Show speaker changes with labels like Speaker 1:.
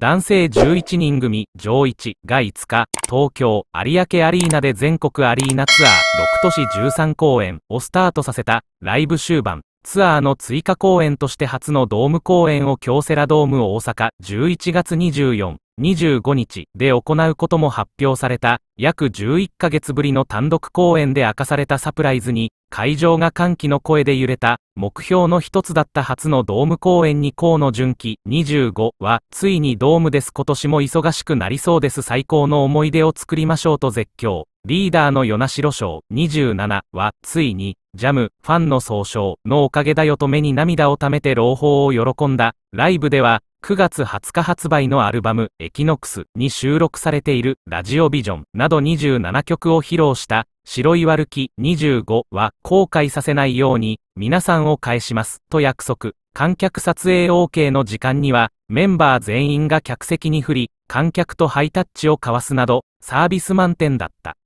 Speaker 1: 男性11人組、上一が5日、東京、有明アリーナで全国アリーナツアー6都市13公演をスタートさせた、ライブ終盤、ツアーの追加公演として初のドーム公演を京セラドーム大阪11月24、25日で行うことも発表された、約11ヶ月ぶりの単独公演で明かされたサプライズに、会場が歓喜の声で揺れた、目標の一つだった初のドーム公演に河野純喜25は、ついにドームです今年も忙しくなりそうです最高の思い出を作りましょうと絶叫。リーダーの与那城賞27は、ついに、ジャム、ファンの総称のおかげだよと目に涙をためて朗報を喜んだ。ライブでは、9月20日発売のアルバム、エキノクスに収録されている、ラジオビジョンなど27曲を披露した、白岩歩き25は、後悔させないように、皆さんを返します、と約束。観客撮影 OK の時間には、メンバー全員が客席に振り、観客とハイタッチを交わすなど、サービス満点だった。